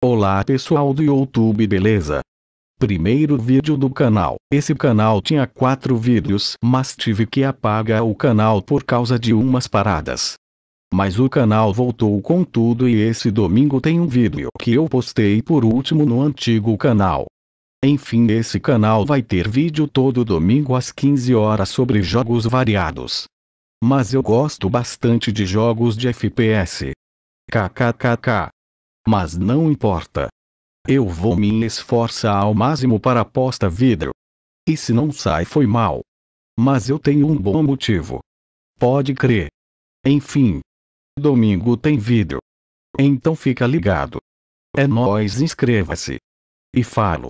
Olá pessoal do YouTube beleza? Primeiro vídeo do canal. Esse canal tinha quatro vídeos, mas tive que apagar o canal por causa de umas paradas. Mas o canal voltou com tudo e esse domingo tem um vídeo que eu postei por último no antigo canal. Enfim esse canal vai ter vídeo todo domingo às 15 horas sobre jogos variados. Mas eu gosto bastante de jogos de FPS. KKKK. Mas não importa. Eu vou me esforçar ao máximo para posta vidro. E se não sai foi mal. Mas eu tenho um bom motivo. Pode crer. Enfim. Domingo tem vídeo. Então fica ligado. É nóis inscreva-se. E falo.